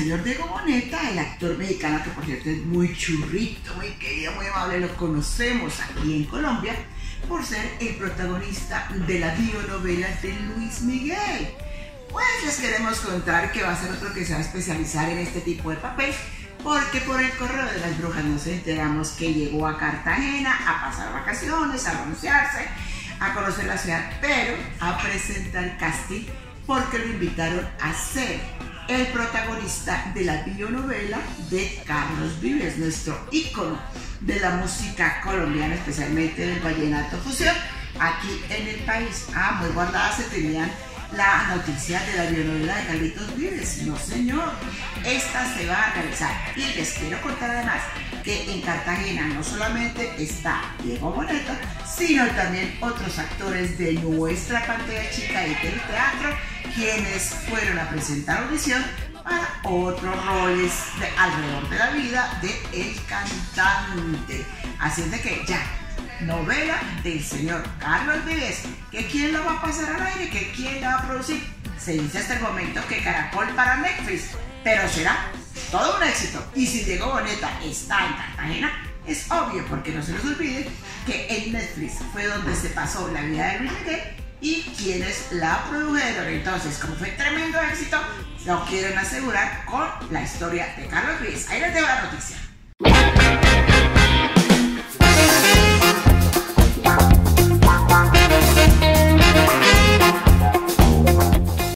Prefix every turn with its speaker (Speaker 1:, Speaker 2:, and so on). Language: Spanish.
Speaker 1: señor Diego Boneta, el actor mexicano que por cierto es muy churrito, muy querido, muy amable, lo conocemos aquí en Colombia por ser el protagonista de la bionovela de Luis Miguel. Pues les queremos contar que va a ser otro que se va a especializar en este tipo de papel, porque por el correo de las brujas nos enteramos que llegó a Cartagena a pasar vacaciones, a anunciarse, a conocer la ciudad, pero a presentar casting porque lo invitaron a hacer el protagonista de la bionovela de Carlos Vives, nuestro ícono de la música colombiana, especialmente del vallenato fusión, aquí en el país. Ah, muy guardadas se tenían la noticia de la bionovela de Carlitos Vives. No, señor. Esta se va a realizar. Y les quiero contar además que en Cartagena no solamente está Diego Boneta, sino también otros actores de nuestra pantalla chica y del teatro, quienes fueron a presentar audición para otros roles de alrededor de la vida de el cantante. Así es de que ya, novela del señor Carlos Vives, que quién lo va a pasar al aire, que quién la va a producir. Se dice hasta el momento que Caracol para Netflix, pero será todo un éxito. Y si Diego Boneta está en Cartagena, es obvio, porque no se nos olvide que en Netflix fue donde se pasó la vida de Luis Miguel y quienes la produjeron. Entonces, como fue tremendo éxito, lo quieren asegurar con la historia de Carlos Luis. Ahí les dejo la noticia.